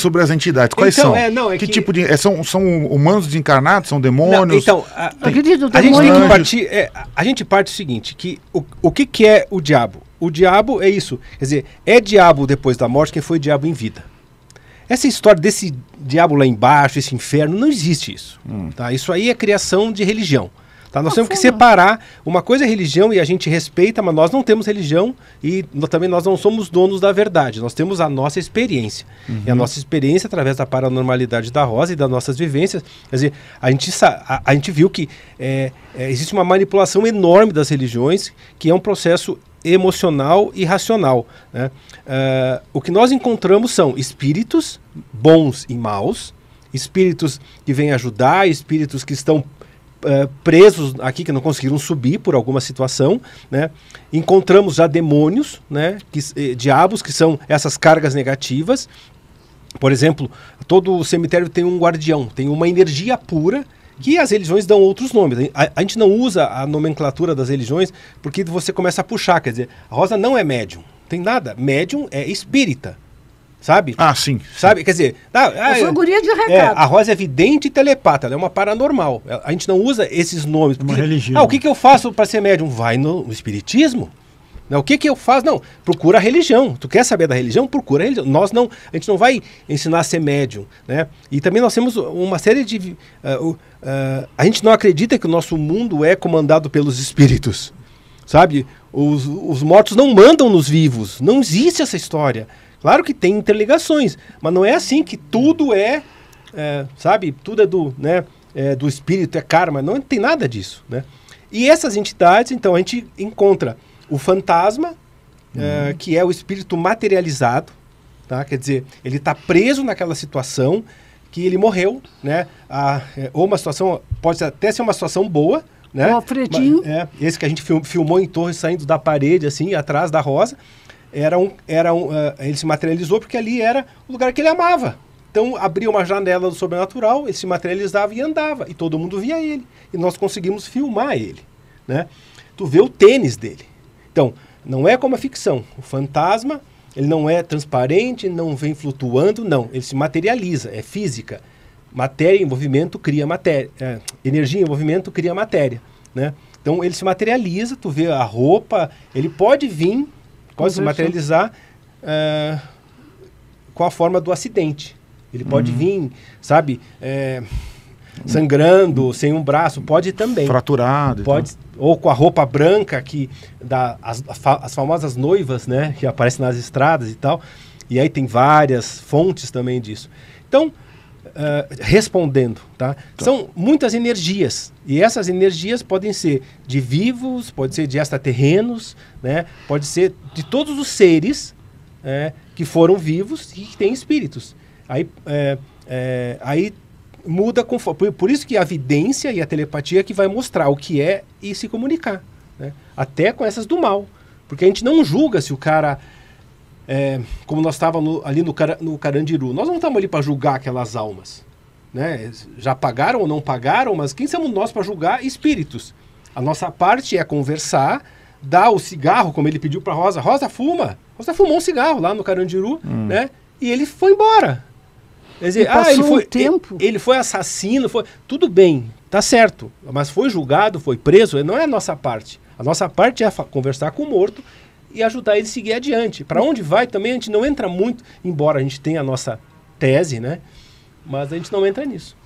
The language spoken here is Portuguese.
sobre as entidades. Quais Então, são? é, não, é que, que- tipo de. é, são, são humanos desencarnados? São Não, demônios? então, a, Acredito, a gente tem que partir. é, a- gente parte do seguinte: que o, o que, que é o diabo? O diabo é isso. Quer dizer, é diabo depois da morte quem foi diabo em vida. Essa história desse diabo lá embaixo, esse inferno, não existe isso. Tá? Isso aí é criação de religião. Tá? Nós temos que separar. Uma coisa é religião e a gente respeita, mas nós não temos religião e também nós não somos donos da verdade. Nós temos a nossa experiência. E a nossa experiência, através da paranormalidade da Rosa e das nossas vivências, quer dizer, a gente, a, a gente viu que é, é, existe uma manipulação enorme das religiões, que é um processo emocional e racional. né? Ah, o que nós encontramos são espíritos bons e maus, espíritos que vêm ajudar, espíritos que estão eh, presos aqui, que não conseguiram subir por alguma situação. Né? Encontramos já demônios, né? que, eh, diabos, que são essas cargas negativas. Por exemplo, todo o cemitério tem um guardião, tem uma energia pura que as religiões dão outros nomes. A, a gente não usa a nomenclatura das religiões porque você começa a puxar. Quer dizer, a Rosa não é médium, tem nada. Médium é espírita, sabe? Ah, sim. Sabe? Quer dizer, ah, ah, Eu sou guria de é, recado. a Rosa é vidente e telepata, ela é uma paranormal. A gente não usa esses nomes. Uma porque- religião. Ah, o que, que eu faço para ser médium? Vai no, no espiritismo. Não, o que, que eu faço? Não, procura a religião. Tu quer saber da religião? Procura a religião. Nós não, a gente não vai ensinar a ser médium, né? E também nós temos uma série de... ah, o- ah, a gente não acredita que o nosso mundo é comandado pelos espíritos, sabe? Os, os mortos não mandam nos vivos. Não existe essa história. Claro que tem interligações, mas não é assim que tudo é, é, sabe? Tudo é do, né, é do espírito, é karma. Não tem nada disso, né? E essas entidades, então, a gente encontra o fantasma, é, que é o espírito materializado, tá? Quer dizer, ele está preso naquela situação que ele morreu, né? A, é, ou uma situação, pode até ser uma situação boa, né? O Alfredinho. Mas, é, esse que a gente fil- filmou em torre saindo da parede, assim, atrás da rosa, era um, era um, ah, ele se materializou porque ali era o lugar que ele amava. Então abria uma janela do sobrenatural, ele se materializava e andava, e todo mundo via ele. E nós conseguimos filmar ele, né? Tu vê o tênis dele. Então, não é como a ficção. O fantasma, ele não é transparente, não vem flutuando, não. Ele se materializa, é física. Matéria em movimento cria matéria. é, energia em movimento cria matéria, né? Então, ele se materializa, tu vê a roupa, ele pode vir, pode se materializar é, com a forma do acidente. Ele pode vir, sabe, é, sangrando, sem um braço, pode também. Fraturado. Pode, ou com a roupa branca que da, as, as famosas noivas, né, que aparecem nas estradas e tal. E aí tem várias fontes também disso. Então, ah, respondendo, tá? São muitas energias e essas energias podem ser de vivos, pode ser de extraterrenos, né? Pode ser de todos os seres é, que foram vivos e que têm espíritos. Aí, é, é, aí muda conforme. Por, por isso que a vidência e a telepatia é que vai mostrar o que é e se comunicar. né? Até com essas do mal. Porque a gente não julga se o cara. É, como nós estávamos ali no, no Carandiru. Nós não estamos ali para julgar aquelas almas. Né? Já pagaram ou não pagaram, mas quem somos nós para julgar espíritos? A nossa parte é conversar, dar o cigarro, como ele pediu para Rosa. Rosa, fuma. Rosa fumou um cigarro lá no Carandiru, né? E ele foi embora. Quer dizer, ah, ele foi, um tempo. ele, ele foi assassino, foi tudo bem, tá certo, mas foi julgado, foi preso, não é a nossa parte. A nossa parte é conversar com o morto e ajudar ele a seguir adiante. Para onde vai também a gente não entra muito, embora a gente tenha a nossa tese, né? Mas a gente não entra nisso.